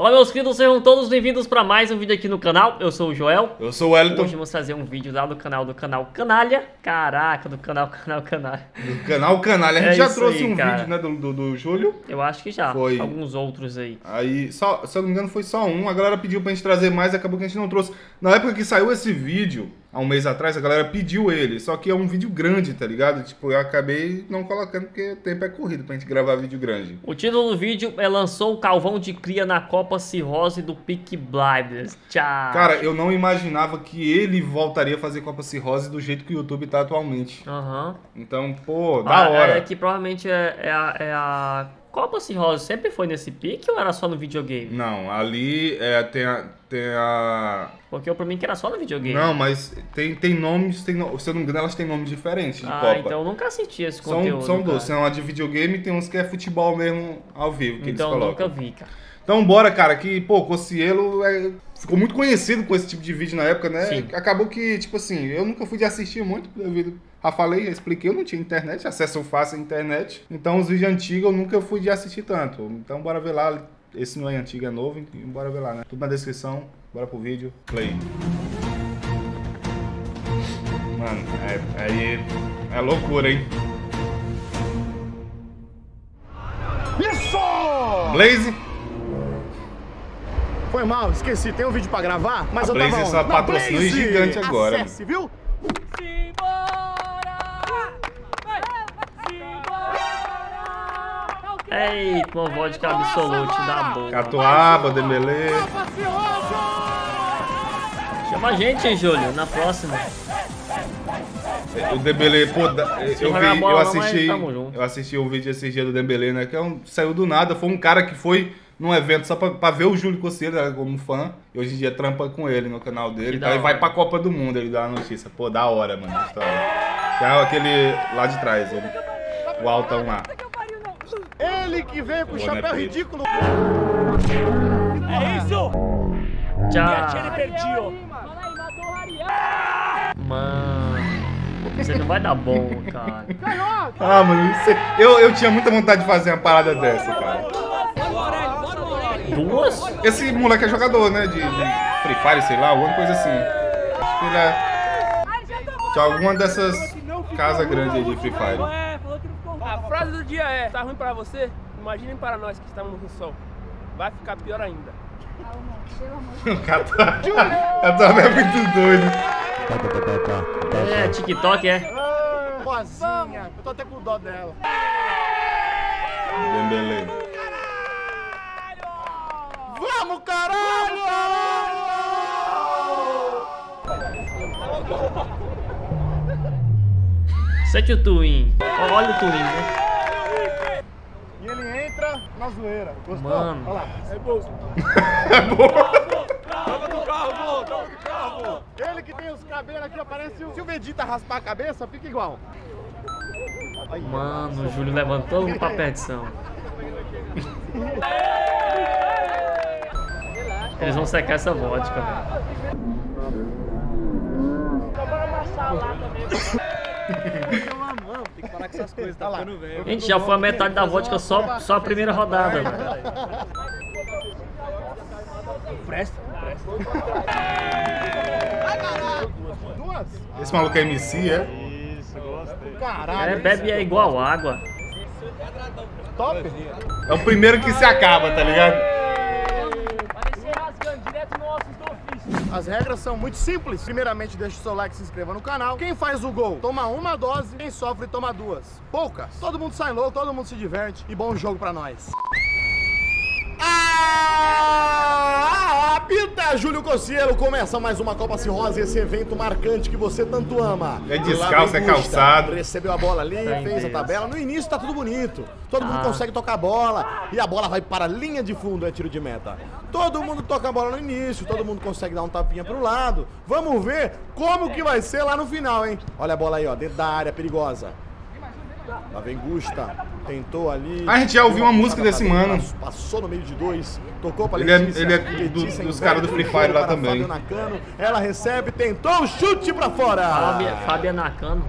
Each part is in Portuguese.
Olá meus queridos, sejam todos bem-vindos para mais um vídeo aqui no canal. Eu sou o Joel. Eu sou o Wellington. Hoje vamos trazer um vídeo lá do canal do canal Canalha. Caraca, do canal Canal Canalha. Do canal Canalha. A gente É já trouxe aí, um cara. vídeo, né, do, do, do Júlio. Eu acho que já. Foi. Alguns outros aí. Aí, só, se eu não me engano, foi só um. A galera pediu pra gente trazer mais, acabou que a gente não trouxe. Na época que saiu esse vídeo, há um mês atrás, a galera pediu ele. Só que é um vídeo grande, tá ligado? Tipo, eu acabei não colocando porque o tempo é corrido pra gente gravar vídeo grande. O título do vídeo é Lançou o Calvão de Cria na Copa Cirrose do Peak Blinders. Tchau. Cara, eu não imaginava que ele voltaria a fazer Copa Cirrose do jeito que o YouTube tá atualmente. Aham. Então, pô, da Ah, hora. É que provavelmente é, é a, é a Copa Cirrose. Sempre foi nesse pique ou era só no videogame? Não, ali é, tem a. Tem a. Porque eu pra mim que era só no videogame. Não, mas tem, tem nomes, tem, se eu não me engano, elas têm nomes diferentes de Ah, Copa. então eu nunca assisti esse São, conteúdo. são dois, tem uma de videogame e tem uns que é futebol mesmo ao vivo que Então eles eu nunca colocam. vi, cara. Então bora, cara, que, pô, Cocielo é, ficou muito conhecido com esse tipo de vídeo na época, né? Sim. Acabou que, tipo assim, eu nunca fui de assistir muito devido... Já falei, já expliquei, eu não tinha internet, acesso fácil à internet. Então os vídeos antigos eu nunca fui de assistir tanto. Então bora ver lá, esse não é antigo, é novo, então bora ver lá, né? Tudo na descrição, bora pro vídeo, play. Mano, é, aí é loucura, hein? Isso! Blaze, Foi mal, esqueci. Tem um vídeo pra gravar, mas A eu tava Blaze onde? só Na patrocínio Blaze! gigante agora. Acesse, viu? Eita, uma vodka absolute da boca. Catuaba, Dembele. Chama a gente, hein, Júlio, na próxima. O Dembele, pô, eu, vi, eu assisti, eu assisti o vídeo esses dias do Dembele, né? Que é um, saiu do nada, foi um cara que foi num evento só pra, pra ver o Júlio Cossiero, era como fã, e hoje em dia trampa com ele no canal dele, Que e vai pra Copa do Mundo, ele dá a notícia. Pô, da hora, mano, a história. Que é aquele lá de trás, o, o altão lá. Ele que veio com o chapéu ridículo. É isso! Tchau. Ele perdiu. Mano, você não vai dar bom, cara. Ah, mano, isso- eu, eu tinha muita vontade de fazer uma parada dessa, cara. Duas? Esse moleque é jogador, né? De, de Free Fire, sei lá, alguma coisa assim. Acho que ele é. De alguma dessas casas grandes aí de Free Fire. É, falou que não ficou. A frase do dia é: tá ruim pra você? Imaginem para nós que estamos no sol. Vai ficar pior ainda. O Catuaba Catuaba é muito doido. É, TikTok é. Boazinha. Eu tô até com dó dela. Dembele. Vamos, caralho! Sete o Twin. Olha o Twin, né? E ele entra na zoeira. Gostou? Mano. Olha lá. É bom. Ele que tem os cabelos aqui, aparece o... Se o Vegeta raspar a cabeça, fica igual. Aí. Mano, o Júlio levantou um pra perdição. Eles vão secar essa vodka, velho. Tem que parar com essas coisas, tá lá. Gente, já foi a metade da vodka só, só a primeira rodada, velho. Presta, presta. Duas? Esse maluco é MC, é? Caralho. É, bebe é igual água. Top. É o primeiro que se acaba, tá ligado? As regras são muito simples. Primeiramente, deixa o seu like se inscreva no canal. Quem faz o gol toma uma dose, quem sofre toma duas. Poucas. Todo mundo sai louco, todo mundo se diverte e bom jogo pra nós. Ah, apita Júlio Cossielo começa mais uma Copa Cirrose, esse evento marcante que você tanto ama. É descalço, é calçado. Recebeu a bola ali, Tá em fez a tabela. No início tá tudo bonito. Todo mundo Ah. consegue tocar a bola e a bola vai para a linha de fundo, é tiro de meta. Todo mundo toca a bola no início, todo mundo consegue dar um tapinha pro lado. Vamos ver como que vai ser lá no final, hein? Olha a bola aí, ó, dentro da área, perigosa. Lá vem Gusta, tentou ali. A gente já ouviu uma música desse mano. Passou, passou no meio de dois, tocou pra Ele é- Letícia. ele é do- Letícia dos caras do Free Fire lá também. Fábio Nakano. Ela recebe, tentou o chute pra fora. Fábia, Fábia Nakano.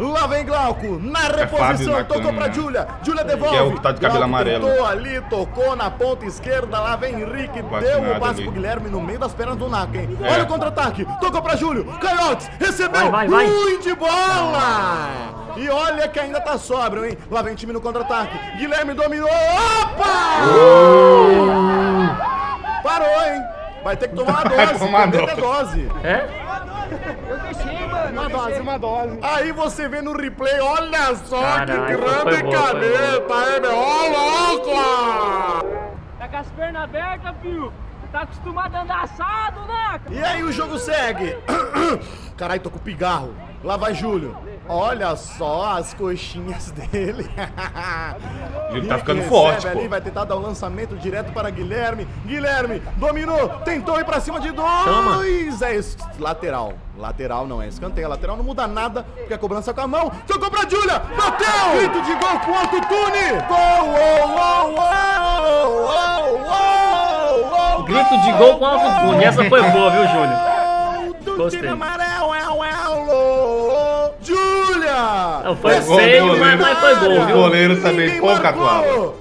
Lá vem Glauco, na Fábio reposição, na tocou pra Júlia. Júlia devolve. é o que tá de cabelo Glauco amarelo. Tentou ali, tocou na ponta esquerda. Lá vem Henrique, Quase deu o passe ali. pro Guilherme no meio das pernas do Naka, hein? É. Olha o contra-ataque, tocou pra Júlio. Caiotes, recebeu. Vai, vai, vai. Ruim de bola. E olha que ainda tá sóbrio, hein? Lá vem time no contra-ataque. Guilherme dominou. Opa! Parou, hein? Vai ter que tomar uma Vai dose. tomar tem que dose. Ter dose. É? Uma dose, uma dose. Aí você vê no replay, olha só Caralho, que grande boa, caneta, hein, meu? Ó, louco! Tá com as pernas abertas, filho. Tá acostumado a andar assado, né? E aí o jogo segue. Caralho, tô com pigarro. Lá vai Júlio. Olha só as coxinhas dele. Ele tá ficando forte, ali, pô. vai tentar dar o lançamento direto para Guilherme. Guilherme dominou, tentou ir pra cima de dois. Toma. É es- lateral. Lateral não é escanteio. Lateral não muda nada, porque a cobrança com a mão. Tocou pra Júlia, bateu! Grito de gol com autotune. Gol, gol, gol, gol, gol, gol, gol, Grito de gol com autotune. Essa foi boa, viu, Júlio? do Gostei. Não, foi Recebeu feio, goleiro. mas, foi gol, O goleiro também, marcou. atuava.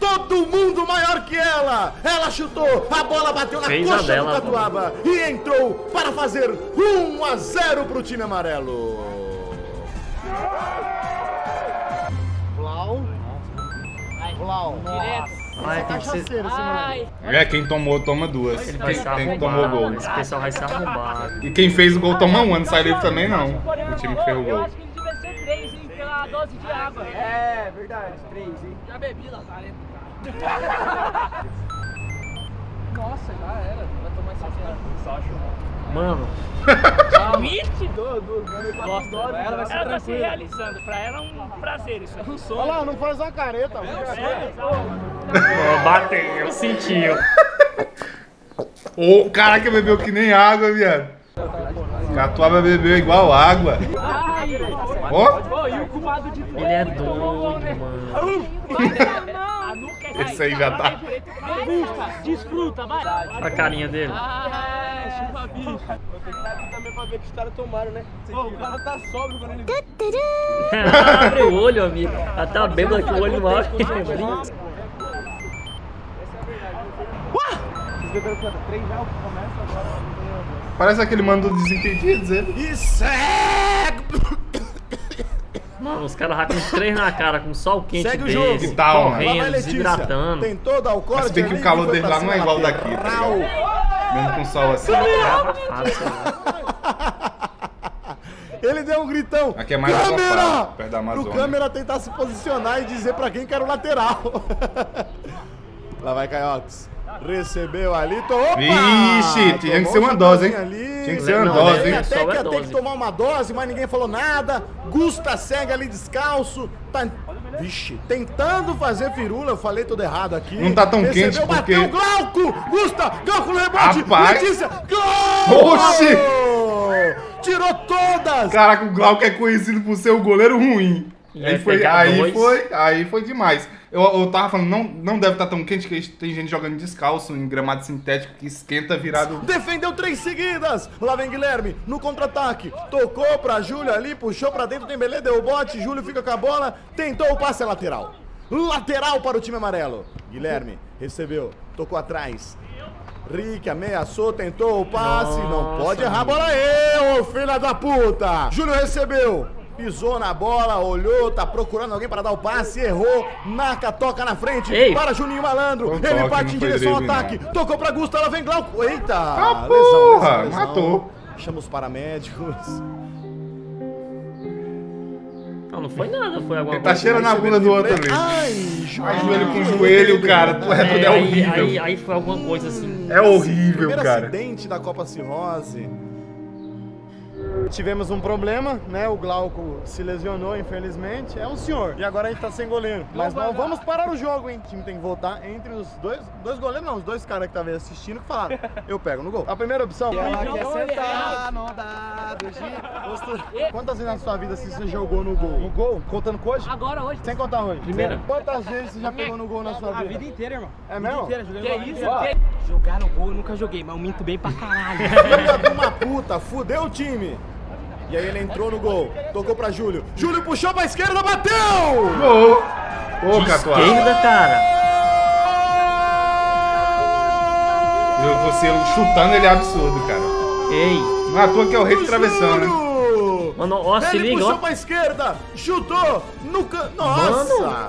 Todo mundo maior que ela. Ela chutou, a bola bateu na Fez coxa dela, do Catuaba e entrou para fazer 1 a 0 pro time amarelo. Blau. Blau. Direto. Ai, tem que ser... Ai, É, quem tomou, toma duas. Ele vai Quem, quem tomou gol. Esse pessoal vai se arrombar. E quem fez o gol toma um, não sai livre também não. O time que fez o eu gol. acho que ele devia ser três, hein? Pela dose de água. É, verdade, três, hein? Já bebi, Lazarento. Nossa, já era. Vai tomar essa cena. Mano, Nítido! Gosto. Ela vai ser tá se realizando. Pra ela é um prazer, isso é um sonho. Olha lá, não faz uma careta. É, exato. ó, bateu, sentiu. Ô, caraca, bebeu que nem água, viado. Catuaba bebeu igual água. Ai, Ó, Ô, e o culpado de Ele é doido, mano. A nuca é Esse aí já tá- Desfruta, desfruta, vai. A carinha dele. Ah, chupa bicho. Vou tentar aqui também pra ver que os caras tomaram, né? o cara tá sóbrio quando ele... Abre o olho, amigo. Ela tá bêbada que o olho não abre. parece aquele mano do Desimpedidos, ele. E segue! Mano, os caras os três na cara, com sol quente Segue o desse, jogo. Que tal, correndo, desidratando. Tentou dar o corte Mas bem que o calor dele lá não é igual daqui, tá. Mesmo com sol assim. É. Ele deu um gritão. Aqui é mais câmera! perto da Pro Amazônia. câmera tentar se posicionar e dizer pra quem que era o lateral. Lá vai Caiotes. Recebeu ali, to... Opa! Vixe, tinha que ser uma dose, hein? ali. Tinha que ser uma Não, dose, hein? Até que ia ter que tomar uma dose, mas ninguém falou nada. Gusta segue ali descalço. Tá, vixe, tentando fazer firula. Eu falei tudo errado aqui. Não tá tão Recebeu, quente bateu, porque- Glauco! Gusta! Glauco no rebote! Rapaz! Letícia! Gol! Oxi! Tirou todas! Caraca, o Glauco é conhecido por ser o goleiro ruim. E aí foi, aí dois. foi, aí foi demais. Eu, eu tava falando, não, não deve estar tão quente que tem gente jogando descalço em gramado sintético que esquenta virado. Defendeu três seguidas. Lá vem Guilherme no contra-ataque. Tocou pra Júlio ali, puxou pra dentro, tem Belê, deu o bote. Júlio fica com a bola. Tentou o passe lateral. Lateral para o time amarelo. Guilherme recebeu, tocou atrás. Rick ameaçou, tentou o passe. não Nossa, pode errar a bola aí, ô filha da puta. Júlio recebeu. Pisou na bola, olhou, tá procurando alguém para dar o passe, errou. Naka toca na frente Ei. para Juninho Malandro. Ele toque, parte em direção ao drible, ataque. não. Tocou pra Gusta, ela vem Glauco. Eita! Ah, porra, matou. Chama os paramédicos. Não, não foi nada, foi alguma Ele tá cheirando a bunda do outro ali. Ai, Faz joelho com joelho, cara. Tu é, tudo é É, aí, horrível. aí, aí foi alguma coisa assim. É horrível, Primeiro cara. acidente da Copa Cirrose. Tivemos um problema, né? O Glauco se lesionou, infelizmente. É um senhor. E agora a gente tá sem goleiro. Mas nós vamos parar o jogo, hein? O time tem que voltar entre os dois. Dois goleiros, não, os dois caras que estavam assistindo que falaram: eu pego no gol. A primeira opção. ela quer sentar no dado de Quantas vezes na sua vida assim, você jogou no gol? No gol? Contando com hoje? Agora, hoje. Sem contar hoje. Primeira. Quantas vezes você já pegou no gol na sua vida? inteira, irmão. É mesmo? Que isso? Jogar no gol eu nunca joguei, mas eu minto bem pra caralho. Filha de uma puta, fudeu o time. E aí ele entrou no gol. Tocou pra Júlio. Júlio puxou pra esquerda, bateu! Gol! Ô, De Catuaba. esquerda, cara. Eu- Você chutando ele é absurdo, cara. Ei. Não é à toa que é o rei de travessão, né? Júlio! Mano, ó, se Ele liga, puxou ó. pra esquerda, chutou no canto. Nossa!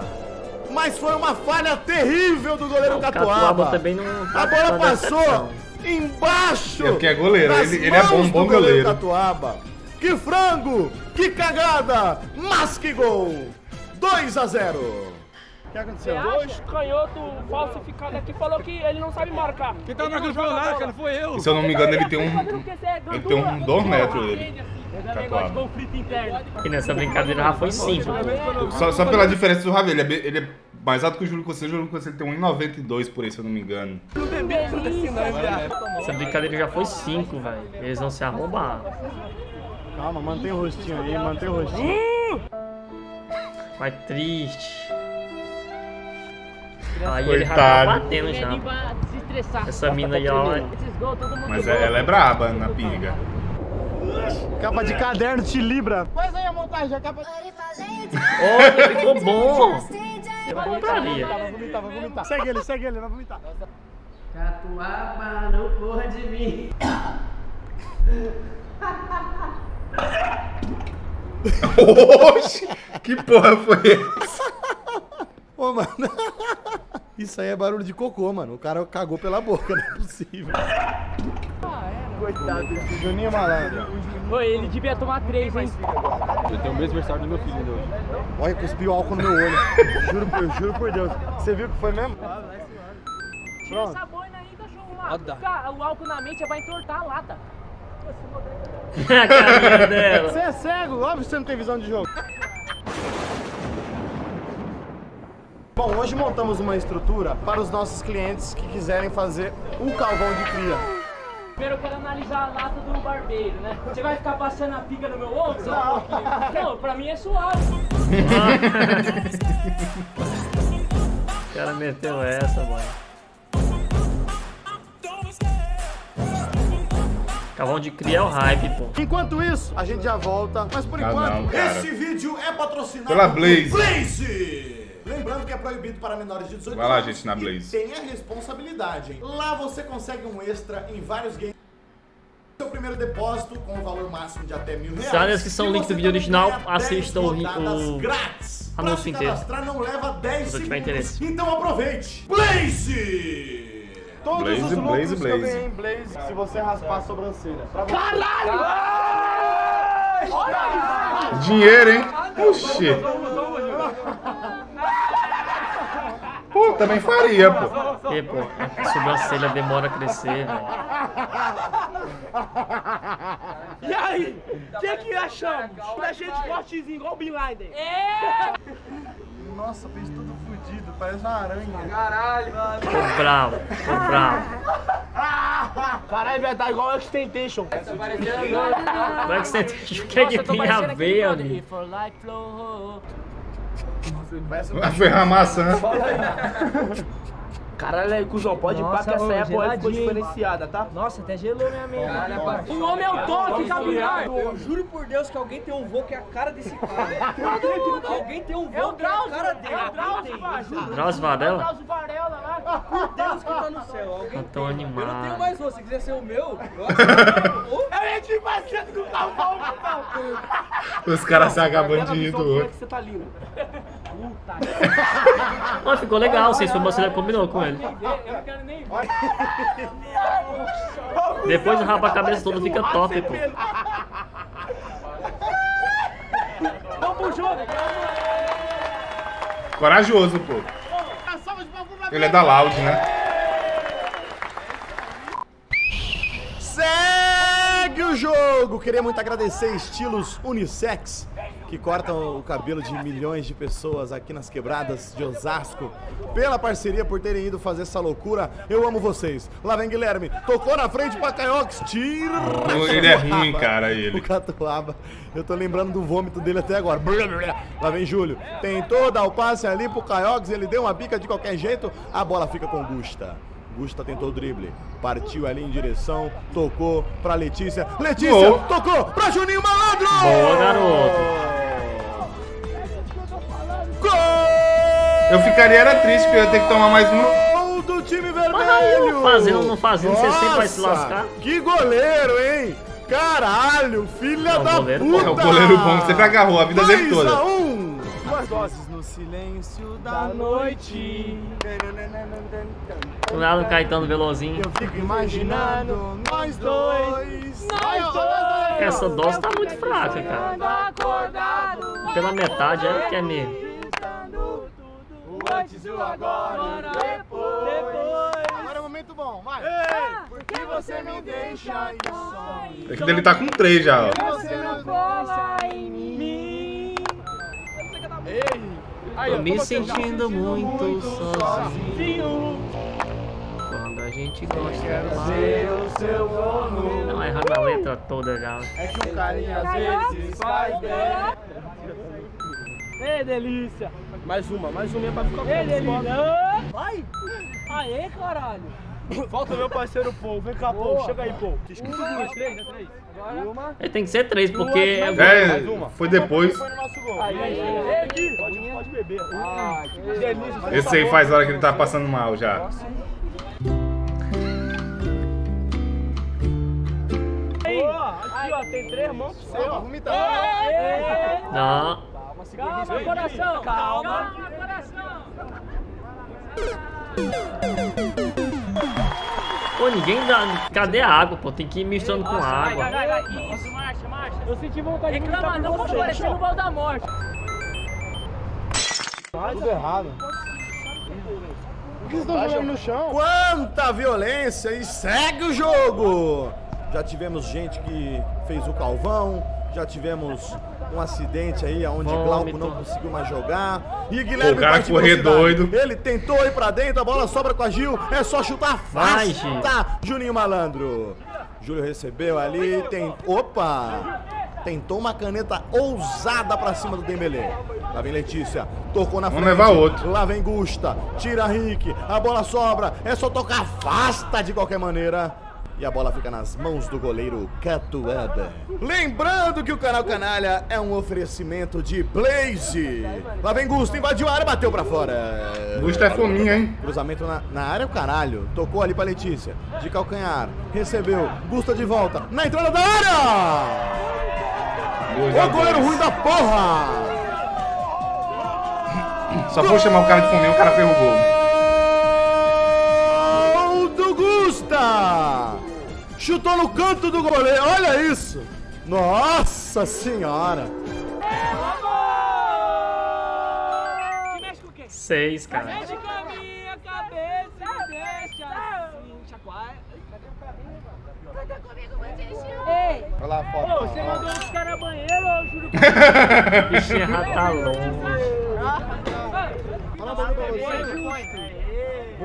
Mas foi uma falha terrível do goleiro O Catuaba. Catuaba também não tá A bola passou embaixo. É porque é goleiro, ele- ele é bom- bom do goleiro goleiro. Catuaba. Que frango! Que cagada! Mas que gol! 2 a 0. O que aconteceu? Dois canhoto falsificado aqui falou que ele não sabe marcar. Quem tá marcando foi o Lara, cara, foi eu. E se eu não me engano, ele tem um. Ele tem um 2 metros, ele. Catuaba. E nessa brincadeira já foi 5. Só, só pela diferença do Ravi, ele é, ele é mais alto que o Júlio Cossê. O Júlio Cossê tem 1,92 por aí, se eu não me engano. Essa brincadeira já foi 5, velho. Eles vão se arrombar. Calma, mantém o rostinho aí, mantém o rostinho. Vai triste. Aí ele já tá Coitado. batendo já. Essa mina aí, todo mundo Mas é- ela é braba na pinga. Capa de caderno te libra. Olha, ficou bom. Eu compraria. Vai vomitar, vai vomitar. Segue ele, segue ele, vai vomitar. Catuaba, não corra de mim. Oxi! Que porra foi essa? Ô, mano. Isso aí é barulho de cocô, mano. O cara cagou pela boca, não é possível. Coitado desse Juninho malandro. Oi, ele devia tomar três, hein? Eu tenho o mesmo aniversário do meu filho ainda hoje. Olha, cuspiu álcool no meu olho. juro, por- eu juro por Deus. Você viu que foi mesmo? Tira essa boina aí, cachorro lá. O álcool na mente vai entortar a lata. A carinha dela. Você é cego, óbvio que você não tem visão de jogo. Bom, hoje montamos uma estrutura para os nossos clientes que quiserem fazer o calvão de cria. Primeiro eu quero analisar a lata do barbeiro, né? Você vai ficar passando a pica no meu ombro? Não. Não, pra mim é suave. O cara meteu essa, mano. Cavão de cria é o hype, pô. Enquanto isso, a gente já volta, mas por Ah, enquanto, não, esse vídeo é patrocinado Pela Blaze. Blaze! Lembrando que é proibido para menores de 18 Vai lá, anos gente, na Blaze. tem a responsabilidade, hein? Lá você consegue um extra em vários games. Seu primeiro depósito com o valor máximo de até mil reais. Está na descrição o link do vídeo original, ganha 10 assista o anúncio pra se inteiro. cadastrar não leva 10 Se tiver segundos. interesse. Então aproveite. Blaze! Todos Blaze, os lucros Blaze, que eu Blaze. ganhei em Blaze, se você raspar a sobrancelha. Pra você. Dinheiro, hein? Oxi. Pô, também faria, pô. E, pô, a sobrancelha demora a crescer, velho. E aí? O que que achamos? Da gente cortezinho igual o Bin Laden. Nossa, fez tudo parece uma aranha. Tô bravo, tô bravo. Caralho, vai dar igual o Extentation. É que você o que é que tem a ver, amigo? Vai ferrar maçã. Caralho, aí, cuzão, pode ir pra Nossa, que essa época ficou diferenciada, tá? Nossa, até gelou minha mente. O homem é o toque, caminhar. Eu juro por Deus que alguém tem um voo que é a cara desse cara. alguém tem um É o voo que é a cara dele. é o Drauzio, tem. parça. Drauzio Varela? Drauzio Varela lá. Por Deus que tá no céu. Alguém Eu tô tem. Eu não tenho animado. mais voo. Se quiser ser o meu, eu acho Eu ia te fazer com o cuzão. Os caras se acabando de rir do é outro. que você tá lindo? Mas ficou legal, sem sobrancelha combinou com ele. Ver. Depois rapa a cabeça toda, fica top, pô. Vamos pro jogo. Corajoso, pô. Ele é da Loud, né? Segue o jogo! Queria muito agradecer Estilos Unissex, que cortam o cabelo de milhões de pessoas aqui nas quebradas de Osasco, pela parceria, por terem ido fazer essa loucura. Eu amo vocês. Lá vem Guilherme, tocou na frente pra Caiox, tira! Ele é ruim, cara, ele. O Catuaba, eu tô lembrando do vômito dele até agora. Lá vem Júlio, tentou dar o passe ali pro Caiox, ele deu uma bica de qualquer jeito, a bola fica com Gusta. Gusta tentou o drible. Partiu ali em direção. Tocou pra Letícia. Letícia Gol. tocou pra Juninho Malandro! Boa, garoto. Gol! Eu ficaria era triste porque eu ia ter que tomar mais uma. Gol do time Mas aí, vermelho! não fazendo, não fazendo, você sempre vai se Nossa, lascar. Que goleiro, hein? Caralho, filha É um da goleiro puta! É o goleiro bom que sempre agarrou a vida dele 2 toda. a 1. Duas doses no silêncio da noite. Do nada o Caetano Velozinho. Eu fico imaginando nós dois. Nós dois. Essa dose tá muito fraca, cara. Pela metade é que é mesmo. Antes o agora, depois. Agora é um momento bom, vai. Porque você me deixa e some. É que dele tá com três já, ó. Você não cola em mim. Tô me sentindo muito sozinho. Quando a gente gosta Ser o seu dono. Não erra a letra toda já. É que o carinho às vezes faz bem. Ei, delícia! Mais uma, mais uma pra ficar Ei, bom. delícia! Vai! Aê, caralho! Falta meu parceiro Paul. Vem cá, Paul. Chega aí, Paul. Um, dois, três, é três. Uma. Ele tem que ser três, porque é É, foi depois. Aí, aí, aí. Pode, pode beber. Ah, que delícia. Esse aí faz hora que ele tá passando mal já. Boa, aqui, ó. Tem três mãos pro seu. Não. Calma, coração! Calma, coração! Pô, ninguém dá. Cadê a água, pô? Tem que ir misturando com água. Vai, vai, vai! Isso, marcha, marcha! Eu senti vontade de Reclama, não vou parecer no balde da morte! Tudo errado. Por que vocês estão jogando no chão? Quanta violência e segue o jogo! Já tivemos gente que fez o calvão, já tivemos um acidente aí onde Vômito. Glauco não conseguiu mais jogar. E Guilherme O cara vai correr doido. Ele tentou ir pra dentro, a bola sobra com a Gil. É só chutar fácil. Tá, Juninho Malandro. Júlio recebeu ali, tem. Opa! Tentou uma caneta ousada pra cima do Dembélé. Lá vem Letícia, tocou na Vamos frente. levar outro. Lá vem Gusta, tira Rick, a bola sobra, é só tocar, afasta de qualquer maneira. E a bola fica nas mãos do goleiro Catuaba. Lembrando que o canal Canalha é um oferecimento de Blaze. Lá vem Gusta, invadiu a área, bateu pra fora. Gusta é fominha, hein? Cruzamento na, na área, o caralho. Tocou ali pra Letícia. De calcanhar. Recebeu. Gusta de volta. Na entrada da área! O goleiro ruim da porra! Só foi chamar o cara de fominha, o cara fez o. Gol Chutou no canto do goleiro, olha isso! Nossa senhora! Que mexe com o quê? Seis, cara. Mexe com a minha cabeça e deixa assim, chacoalha. Ei! Olha lá a foto. Ô, você mandou os caras banheiro, ô, juro que Bichinha já tá longe.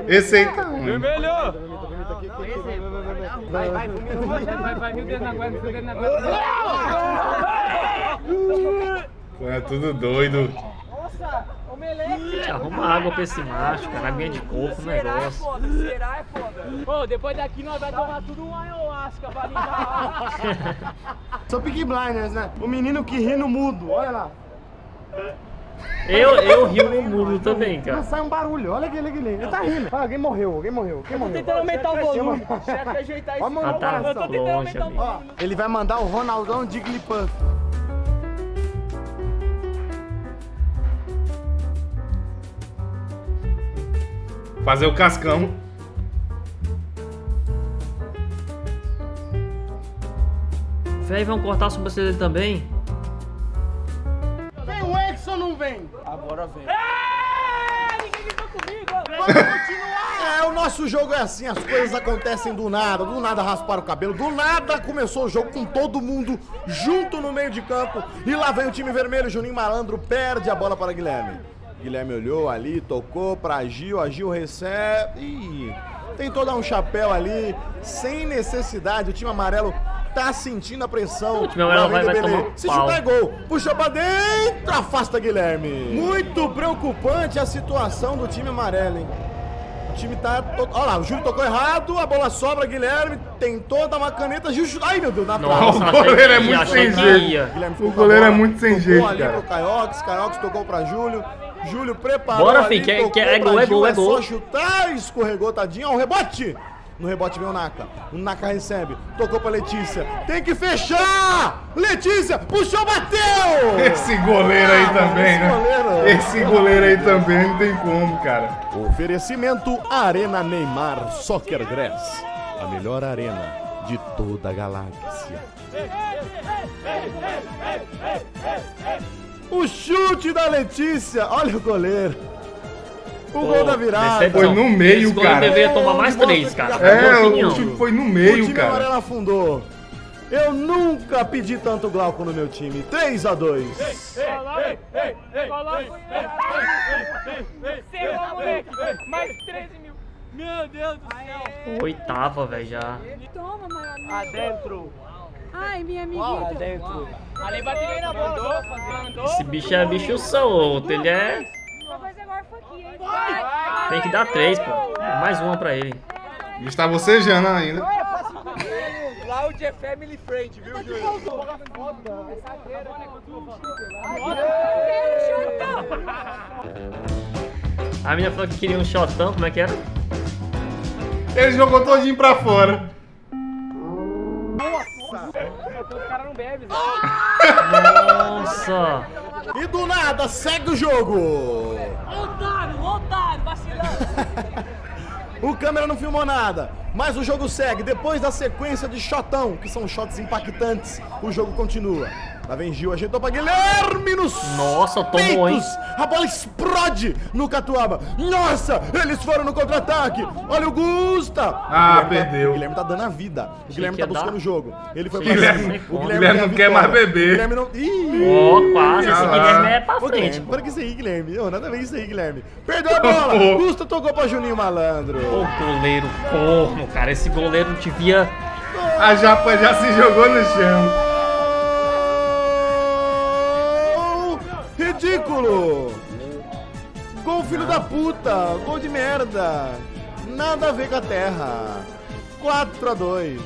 Esse aí tá. Vermelho! Vai, vai, vai, vai, viu o dedo na guarda, viu o dedo na guarda. É tudo doido. Nossa, omelete. Arruma água pra esse macho, cara. Aguinha de coco, negócio. foda, será é foda. Ô, depois daqui nós vamos tomar tudo um ayahuasca pra limpar. São Peaky Blinders, né? O menino que ri no mudo, olha lá. Eu, eu rio no mudo também, cara. Sai um barulho, olha aquele, aquele. Ele tá rindo. Ah, alguém morreu, alguém morreu. Quem morreu? tentando aumentar o volume. Chefe, ajeitar isso. Vamos Ah, tá Eu tô tentando longe, aumentar o volume. Ele vai mandar o Ronaldão Jigglypuff. Fazer o cascão. Véi, vão cortar a sobrancelha dele também? Vem? Agora vem. Ninguém gritou comigo. É, o nosso jogo é assim, as coisas acontecem do nada, do nada rasparam o cabelo, do nada começou o jogo com todo mundo junto no meio de campo. E lá vem o time vermelho, Juninho Malandro perde a bola para Guilherme. Guilherme olhou ali, tocou pra Gil, a Gil recebe. Ih, tentou dar um chapéu ali, sem necessidade. O time amarelo tá sentindo a pressão. O time vai- vai tomar um Se pau. chutar é gol. Puxa pra dentro, afasta Guilherme. Muito preocupante a situação do time amarelo, hein? time tá. Olha lá, o Júlio tocou errado, a bola sobra, Guilherme tentou dar uma caneta, Justo. Ai meu Deus, na trave. O goleiro é muito achei sem jeito. O goleiro é muito sem tocou jeito, ali cara. pro Caiox, Caiox tocou pra Júlio. Júlio preparou. Bora, ali, fi, que é- tocou que é pra gol, é Gil, gol, é só gol. chutar, escorregou, tadinho. Ó, o rebote! No rebote vem o Naka. O Naka recebe. Tocou pra Letícia. Tem que fechar! Letícia! Puxou, bateu! Esse goleiro aí também, esse né? goleiro. Esse goleiro aí também não tem como, cara. Oferecimento Arena Neymar Soccer Grass. A melhor arena de toda a galáxia. O chute da Letícia. Olha o goleiro. O gol da virada. decepção. Foi no meio, Esse cara. deveria tomar mais Mostra três, cara. É, o chute foi no o meio, time cara. amarelo afundou. Eu nunca pedi tanto Glauco no meu time. 3 a 2 Chegou, moleque. Mais 13 mil. Meu Deus do céu. Oitava, velho, já. Toma, mano. Adentro. Ai, minha amiguinha. Adentro. Ali bateu na bola. Mandou. Esse bicho é bicho solto, ele é... Vou fazer agora foi aqui, hein? Tem que dar três, pô. Mais uma pra ele. Está bocejando ainda. Cláudia é family friend, viu, Júlio? A menina falou que queria um shotão, como é que era? Ele jogou todinho pra fora. Os caras não bebem. Nossa! E do nada, segue o jogo. Otário, otário, vacilando. O câmera não filmou nada, mas o jogo segue. Depois da sequência de shotão, que são shots impactantes, o jogo continua. Lá vem Gil, ajeitou pra Guilherme nos Nossa, tomou, hein? peitos. A bola explode no Catuaba. Nossa, eles foram no contra-ataque. Olha o Gusta. Ah, O Guilherme tá- perdeu. o Guilherme tá dando a vida. O Guilherme que tá buscando dar. o jogo. Ele foi pra que ser O. Guilherme não quer mais beber. O Guilherme não... Ih! Ó, quase. Esse Ah. Guilherme é pra frente, Guilherme, para com isso aí, Guilherme. Ô, nada a ver isso aí, Guilherme. Perdeu a bola. Ô. Gusta tocou pra Juninho Malandro. Ô, goleiro corno, cara. Esse goleiro devia... A Japa já se jogou no chão. Gol Ridículo! Gol filho da puta! Gol de merda! Nada a ver com a terra. 4 a 2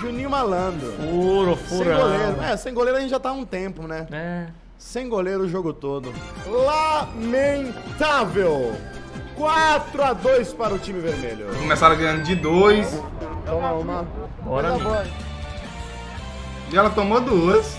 Juninho Malandro. Furo, Sem furão. goleiro. É, sem goleiro a gente já tá há um tempo, né? É. Sem goleiro o jogo todo. Lamentável! 4 a 2 para o time vermelho. Começaram ganhando de dois. Toma uma. Bora. E ela tomou duas.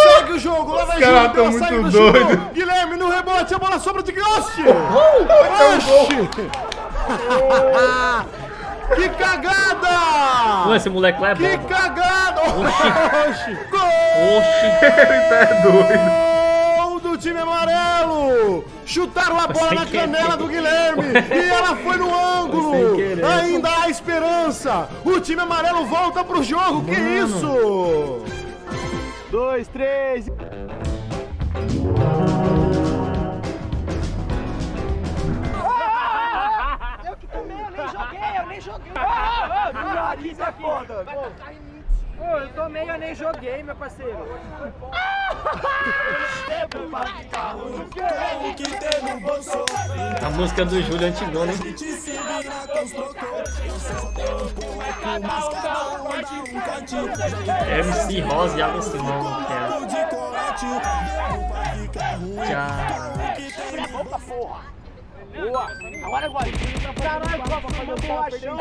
segue o jogo, lá vai Os caras Gil, pela tão saída muito doidos. Guilherme no rebote, a bola sobra de Oxi! Que cagada! Pô, esse moleque lá é Que bom. cagada! Oxi! Gol Oxi. Ele tá doido. Gol do time amarelo! Chutaram a bola na canela do Guilherme e ela foi no ângulo! Ainda há esperança! O time amarelo volta pro jogo, que isso? Dois, três. Eu que tomei, eu nem joguei, eu nem joguei. Ah, meu nariz é foda. Ô, eu tomei, eu nem joguei, meu parceiro. A música do Júlio é antigona, hein? MC Rosa e Alan Simão, não quero. Tchau. Boa. Agora agora. Caralho, Copa, fazer o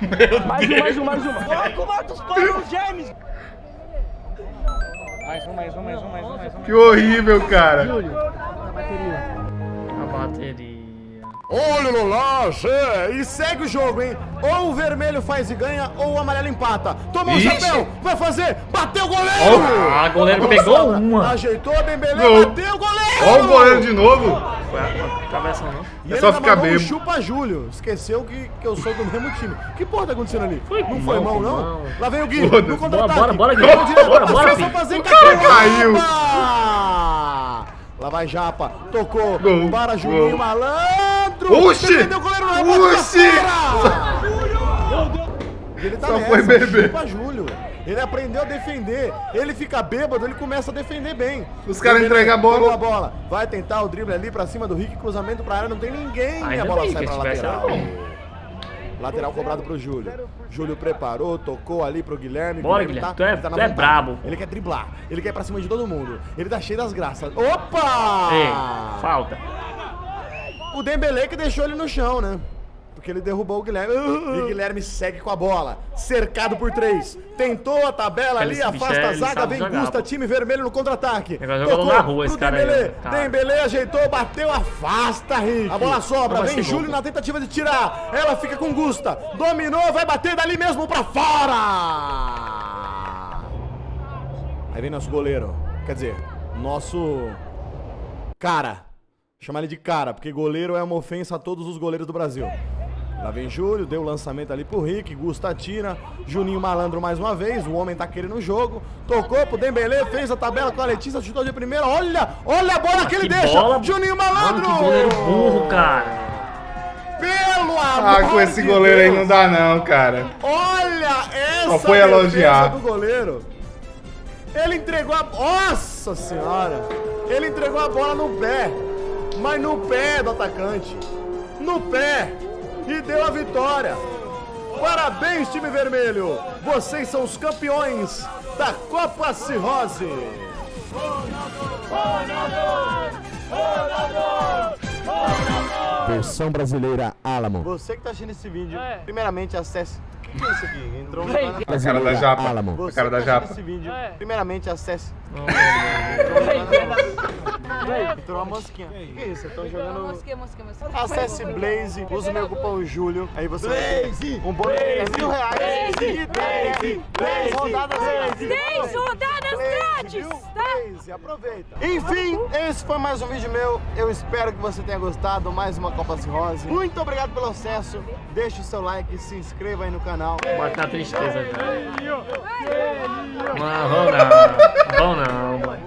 Mais um, mais um, mais uma. Coloca o Marcos Paulo James. Que horrível, cara. A bateria. Olha lá, Zé, e segue o jogo, hein? Ou o vermelho faz e ganha, ou o amarelo empata. Tomou o Ixi. chapéu, vai fazer, bateu o goleiro! Ah, goleiro pegou uma. Ajeitou, Dembele, Gol. bateu o goleiro! Olha o goleiro de novo. a travessão, não? E É ele só ficar mandou um bêbado. chupa Júlio. Esqueceu que, que eu sou do mesmo time. Que porra tá acontecendo ali? Foi não foi mão, não? mão. Lá vem o Gui, no contra-ataque. Bora, bora, Gui. Bora, bora, O cara caiu. Lá vai Japa, tocou Gol, para Juninho. Malandro. Oxi! Defendeu o goleiro no rebote pra Oxi! fora. Ele tá Só nessa, foi beber. chupa Júlio. Ele aprendeu a defender. Ele fica bêbado, ele começa a defender bem. Os caras entregam a bola. a bola. Vai tentar o drible ali pra cima do Rick, cruzamento pra área, não tem ninguém. e a bola sai pra lateral. Lateral cobrado pro Júlio. Júlio preparou, tocou ali pro Guilherme. Bora, Guilherme Guilherme, tu é- na tu é brabo. Ele quer driblar, ele quer ir pra cima de todo mundo. Ele tá cheio das graças. Opa! Ei, falta. O Dembele que deixou ele no chão, né? Porque ele derrubou o Guilherme. E o Guilherme segue com a bola. Cercado por três. Tentou a tabela ali, afasta a zaga, vem Gusta, time vermelho no contra-ataque. Jogou na rua esse pro Dembele. Dembele ajeitou, bateu, afasta, Rick. A bola sobra, vem Júlio na tentativa de tirar. Ela fica com Gusta. Dominou, vai bater dali mesmo pra fora. Aí vem nosso goleiro. Quer dizer, nosso cara. Chamar ele de cara, porque goleiro é uma ofensa a todos os goleiros do Brasil. Lá vem Júlio, deu o lançamento ali pro Rick, Gusta tira, Juninho Malandro mais uma vez, o homem tá querendo o jogo, tocou pro Dembele, fez a tabela com a Letícia, chutou de primeira, olha, olha a bola que ele Que deixa, bola- Juninho Mano, Malandro! que goleiro burro, cara. Pelo amor Ah, com esse de goleiro aí Deus. não dá não, cara. Olha essa Só foi defesa elogiar. do goleiro. Ele entregou a... Nossa senhora! Ele entregou a bola no pé. Mas no pé do atacante. No pé. E deu a vitória. Parabéns, time vermelho. Vocês são os campeões da Copa Cirrose. Versão brasileira Alamo. Você que tá assistindo esse vídeo, primeiramente acesse. O que é isso aqui? Entrou no canal. A cara da japa. Alamo. A Você cara da tá japa. esse vídeo, primeiramente acesse. Entrou uma mosquinha. O que é isso? Estão jogando. Mosquinha, mosquinha, mosquinha. Acesse Blaze, use o meu cupom Júlio. Aí você Blaze! Um bônus de mil reais. Blaze! Blaze! Blaze! Rodadas grátis. 10 rodadas grátis, tá? Blaze, aproveita. Enfim, esse foi mais um vídeo meu. Eu espero que você tenha gostado. Mais uma Copa Cirrose. Muito obrigado pelo acesso. Deixe o seu like, se inscreva aí no canal. Bate na tristeza, cara. Não, vão não. Vão não, mãe.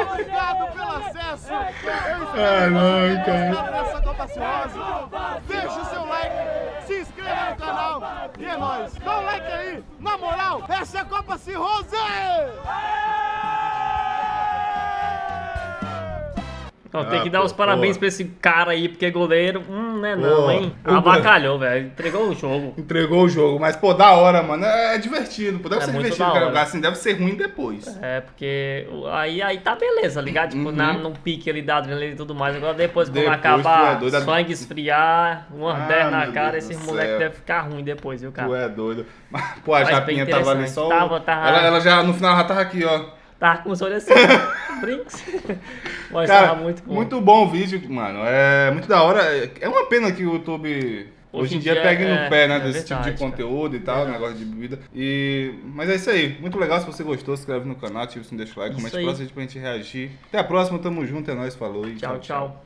Obrigado pelo acesso. Espero cara. Deixe o seu like, se inscreva no canal e é nóis. Dá um like aí. Na moral, essa é a Copa Cirrose! Então tem Ah, que dar pô, os parabéns pô. pra esse cara aí, porque goleiro, hum, né não, Pô, hein? Abacalhou, velho. Entregou o jogo. Entregou o jogo, mas pô, da hora, mano. É, é divertido, pô. Deve É ser divertido cara, jogar assim, deve ser ruim depois. É, porque aí, aí tá beleza, ligado? Tipo, na, Uhum. no pique ali da adrenalina e tudo mais. Agora depois, quando Depois, acabar, é doido. sangue esfriar, uma Ah, 10 na cara, Deus moleques céu. devem ficar ruim depois, viu, cara? Tu é doido. Mas, Pô, a Mas Japinha tava ali só. Tava, tava. Ela, ela já, no final, já tava aqui, ó. Tava com os olhos assim, brinks. Mas Cara, muito muito bom. bom. o vídeo, mano. É muito da hora. É uma pena que o YouTube hoje, em dia, pegue no é- pé, né? é desse tipo de verdade, cara. conteúdo e tal, negócio de bebida. E... Mas é isso aí. Muito legal. Se você gostou, se inscreve no canal, ativa o sininho, deixa o like, comente pra gente reagir. Até a próxima, tamo junto, é nóis, falou e Tchau, tchau.